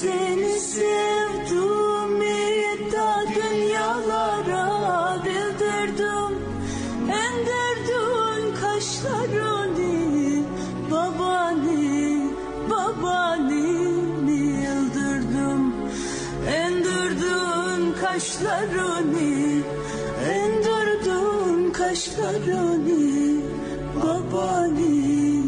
seni sevdim da dünyalara bildirdim. Endirdin kaşlarını babani babani yıldırdım Endirdin kaşlarını endirdin kaşlarını babani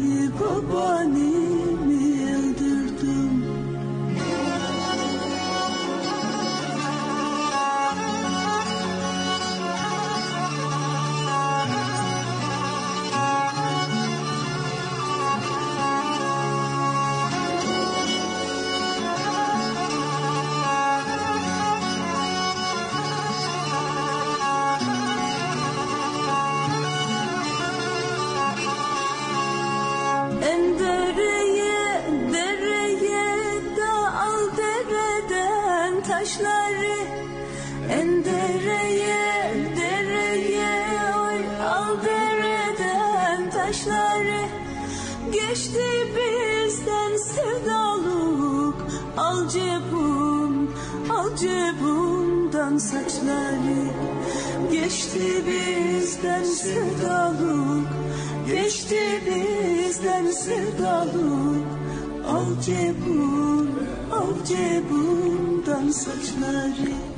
taşları En dereye, dereye oy al dereden taşları. Geçti bizden sevdalık Al cebum, al cebumdan saçları. Geçti bizden sevdalık Geçti bizden sevdalık Al cebum, al cebumdan saçları